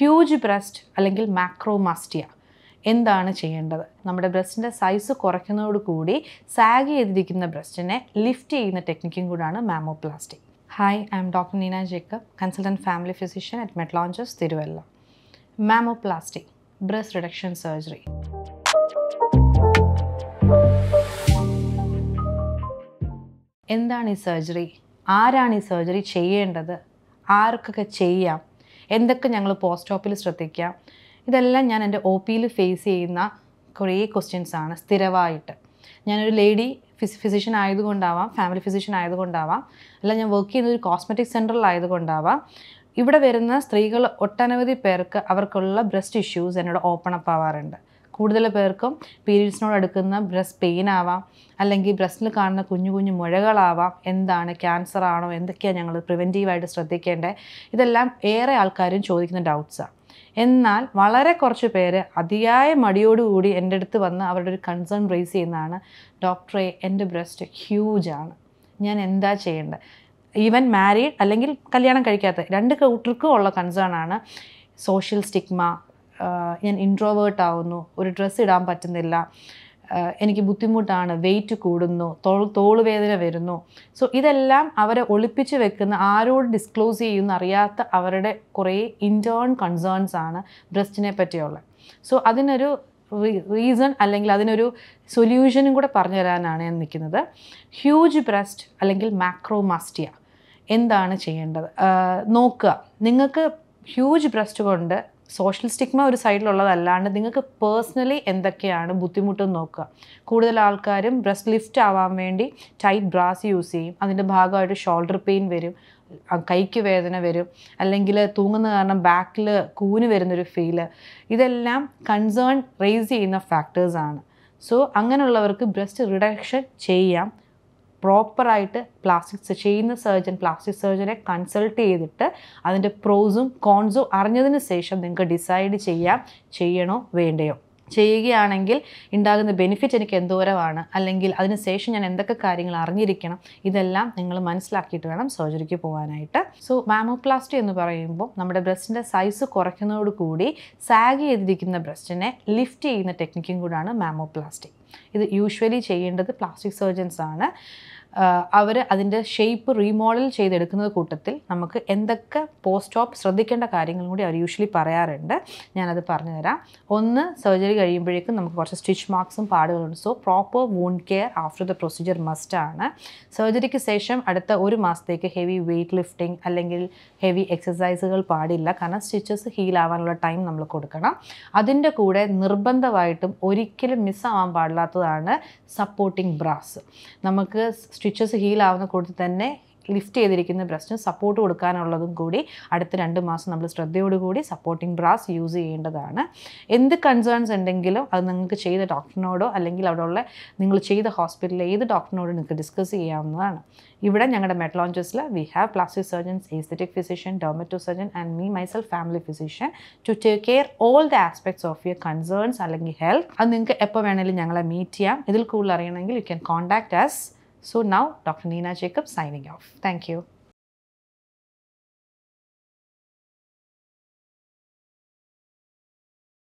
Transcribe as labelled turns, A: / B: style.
A: Huge breast അല്ലെങ്കിൽ മാക്രോമാസ്റ്റിയ എന്താണ് ചെയ്യേണ്ടത്? നമ്മുടെ ബ്രസ്റ്റിന്റെ സൈസ് കുറയ്ക്കുന്നതോട് കൂടി സാഗ് ചെയ്തിരിക്കുന്ന ബ്രസ്റ്റിനെ ലിഫ്റ്റ് ചെയ്യുന്ന ടെക്നിക്കും കൂടാണ് mammoplastic hi I'm doctor Neena Jacob consultant family physician at മെറ്റ്ലോഞ്ചസ് Thiruvalla mammoplastic breast reduction surgery എന്താണ് ഈ സർജറി ആരാണ് ഈ സർജറി ചെയ്യേണ്ടത്? ആർക്കൊക്കെ ചെയ്യാം? എന്തൊക്കെ ഞങ്ങൾ പോസ്റ്റ് ഓപ്പിൽ ശ്രദ്ധിക്കാം ഇതെല്ലാം ഞാൻ എന്റെ ഒ പിയിൽ ഫേസ് ചെയ്യുന്ന കുറേ ക്വസ്റ്റ്യൻസ് ആണ് സ്ഥിരമായിട്ട്. ഞാനൊരു ലേഡി ഫിസ് ഫിസിഷ്യൻ ആയതുകൊണ്ടാവാം ഫാമിലി ഫിസിഷ്യൻ ആയതുകൊണ്ടാവാം അല്ല ഞാൻ വർക്ക് ചെയ്യുന്ന ഒരു കോസ്മെറ്റിക് സെന്ററിലായതുകൊണ്ടാവാം ഇവിടെ വരുന്ന സ്ത്രീകൾ ഒട്ടനവധി പേർക്ക് അവർക്കുള്ള ബ്രസ്റ്റ് ഇഷ്യൂസ് എന്നോട് ഓപ്പൺ അപ്പ് ആവാറുണ്ട്. കൂടുതൽ പേർക്കും പീരീഡ്സിനോട് അടുക്കുന്ന ബ്രസ്റ്റ് പെയിൻ ആവാം അല്ലെങ്കിൽ ബ്രസ്റ്റിൽ കാണുന്ന കുഞ്ഞു കുഞ്ഞു മുഴകളാവാം എന്താണ് ക്യാൻസർ ആണോ എന്തൊക്കെയാണ് ഞങ്ങൾ പ്രിവെന്റീവായിട്ട് ശ്രദ്ധിക്കേണ്ടത് ഇതെല്ലാം ഏറെ ആൾക്കാരും ചോദിക്കുന്ന ഡൗട്ട്സാണ് എന്നാൽ വളരെ കുറച്ച് പേര് അതിയായ മടിയോടുകൂടി എന്റെ അടുത്ത് വന്ന് അവരുടെ ഒരു കൺസേൺ റേസ് ചെയ്യുന്നതാണ് ഡോക്ടറെ എന്റെ ബ്രസ്റ്റ് ഹ്യൂജ് ആണ് ഞാൻ എന്താ ചെയ്യേണ്ടത്? ഈവൻ മാരീഡ് അല്ലെങ്കിൽ കല്യാണം കഴിക്കാത്ത രണ്ട് കൂട്ടർക്കും ഉള്ള കൺസേൺ ആണ് സോഷ്യൽ സ്റ്റിഗ്മ ഞാൻ ഇൻട്രോവേർട്ട് ആവുന്നു ഒരു ഡ്രസ്സ് ഇടാൻ പറ്റുന്നില്ല എനിക്ക് ബുദ്ധിമുട്ടാണ് വെയിറ്റ് കൂടുന്നു തോൾ തോളുവേദന വരുന്നു. സോ ഇതെല്ലാം അവരെ ഒളിപ്പിച്ച് വെക്കുന്ന ആരോട് ഡിസ്ക്ലോസ് ചെയ്യുന്ന അറിയാത്ത അവരുടെ കുറേ ഇന്റേൺ കൺസേൺസ് ആണ് ബ്രസ്റ്റിനെ പറ്റിയുള്ള. സോ അതിനൊരു റീസൺ അല്ലെങ്കിൽ അതിനൊരു സൊല്യൂഷനും കൂടെ പറഞ്ഞു തരാനാണ് ഞാൻ നിൽക്കുന്നത്. ഹ്യൂജ് ബ്രസ്റ്റ് അല്ലെങ്കിൽ മാക്രോമാസ്റ്റിയ എന്താണ് ചെയ്യേണ്ടത്? നോക്കുക. നിങ്ങൾക്ക് ഹ്യൂജ് ബ്രസ്റ്റ് കൊണ്ട് സോഷ്യൽ സ്റ്റിഗ്മ ഒരു സൈഡിലുള്ളതല്ലാണ്ട് നിങ്ങൾക്ക് പേഴ്സണലി എന്തൊക്കെയാണ് ബുദ്ധിമുട്ടെന്ന് നോക്കുക. കൂടുതൽ ആൾക്കാരും ബ്രസ്റ്റ് ലിഫ്റ്റ് ആവാൻ വേണ്ടി ടൈറ്റ് ബ്രാസ് യൂസ് ചെയ്യും. അതിന്റെ ഭാഗമായിട്ട് ഷോൾഡർ പെയിൻ വരും കൈക്ക് വേദന വരും അല്ലെങ്കിൽ തൂങ്ങുന്ന കാരണം ബാക്കിൽ കൂന് വരുന്നൊരു ഫീൽ ഇതെല്ലാം കൺസേൺ റേസ് ചെയ്യുന്ന ഫാക്ടേഴ്സാണ് സോ അങ്ങനെയുള്ളവർക്ക് ബ്രസ്റ്റ് റിഡക്ഷൻ ചെയ്യാം. പ്രോപ്പറായിട്ട് പ്ലാസ്റ്റിക് ചെയ്യുന്ന സർജൻ പ്ലാസ്റ്റിക് സർജനെ കൺസൾട്ട് ചെയ്തിട്ട് അതിന്റെ പ്രോസും കോൺസും അറിഞ്ഞതിന് ശേഷം നിങ്ങൾക്ക് ഡിസൈഡ് ചെയ്യാം ചെയ്യണോ വേണ്ടയോ. ചെയ്യുകയാണെങ്കിൽ ഉണ്ടാകുന്ന ബെനിഫിറ്റ് എനിക്ക് എന്തോരമാണ് അല്ലെങ്കിൽ അതിന് ശേഷം ഞാൻ എന്തൊക്കെ കാര്യങ്ങൾ അറിഞ്ഞിരിക്കണം ഇതെല്ലാം നിങ്ങൾ മനസ്സിലാക്കിയിട്ട് വേണം സർജറിക്ക് പോകാനായിട്ട്. സോ മാമോപ്ലാസ്റ്റി എന്ന് പറയുമ്പോൾ നമ്മുടെ ബ്രസ്റ്റിന്റെ സൈസ് കുറയ്ക്കുന്നതോടുകൂടി സാഗ് ചെയ്തിരിക്കുന്ന ബ്രസ്റ്റിനെ ലിഫ്റ്റ് ചെയ്യുന്ന ടെക്നിക്കും കൂടാണ് മാമോപ്ലാസ്റ്റി ഇത് യൂഷ്വലി ചെയ്യേണ്ടത് പ്ലാസ്റ്റിക് സർജൻസ് ആണ്. അവർ അതിന്റെ ഷേപ്പ് റീമോഡൽ ചെയ്തെടുക്കുന്നത് കൂട്ടത്തിൽ നമുക്ക് എന്തൊക്കെ പോസ്റ്റ് ഓപ്പ് ശ്രദ്ധിക്കേണ്ട കാര്യങ്ങളും കൂടി അവർ യൂഷ്വലി പറയാറുണ്ട്. ഞാനത് പറഞ്ഞുതരാം. ഒന്ന് സർജറി കഴിയുമ്പോഴേക്കും നമുക്ക് കുറച്ച് സ്റ്റിച്ച് മാർക്സും പാടുകളുണ്ട്. So proper wound care after the procedure മസ്റ്റാണ് സർജറിക്ക് ശേഷം അടുത്ത ഒരു മാസത്തേക്ക് ഹെവി വെയിറ്റ് ലിഫ്റ്റിംഗ് അല്ലെങ്കിൽ ഹെവി എക്സസൈസുകൾ പാടില്ല. കാരണം സ്റ്റിച്ചസ് ഹീൽ ആവാനുള്ള ടൈം നമ്മൾ കൊടുക്കണം. അതിന്റെ കൂടെ നിർബന്ധമായിട്ടും ഒരിക്കലും മിസ്സാവാൻ പാടില്ലാത്തതാണ് സപ്പോർട്ടിംഗ് ബ്രാസ് നമുക്ക് സ്റ്റിച്ചസ് ഹീൽ ആവുന്ന കൂട്ടത്തിൽ തന്നെ ലിഫ്റ്റ് ചെയ്തിരിക്കുന്ന ബ്രസ്റ്റിന് സപ്പോർട്ട് കൊടുക്കാനുള്ളതും കൂടി അടുത്ത രണ്ട് മാസം നമ്മൾ ശ്രദ്ധയോടുകൂടി സപ്പോർട്ടിംഗ് ബ്രാസ് യൂസ് ചെയ്യേണ്ടതാണ്. എന്ത് കൺസേൺസ് ഉണ്ടെങ്കിലും അത് നിങ്ങൾക്ക് ചെയ്ത ഡോക്ടറിനോടോ അല്ലെങ്കിൽ അവിടെ ഉള്ള നിങ്ങൾ ചെയ്ത ഹോസ്പിറ്റലിലെ ഏത് ഡോക്ടറിനോടും നിങ്ങൾക്ക് ഡിസ്കസ് ചെയ്യാവുന്നതാണ്. ഇവിടെ ഞങ്ങളുടെ മെറ്റലോഞ്ചസിൽ we have plastic surgeons aesthetic physician dermato surgeon and me myself family physician to take care all the aspects of your concerns അല്ലെങ്കിൽ ഹെൽത്ത് അത് നിങ്ങൾക്ക് എപ്പോൾ വേണമെങ്കിലും ഞങ്ങളെ മീറ്റ് ചെയ്യാം. ഇതിൽ കൂടുതൽ അറിയണമെങ്കിൽ you can contact us So now, Dr. Nina Jacob signing off. Thank you.